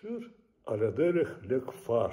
Sur araderich lekfar.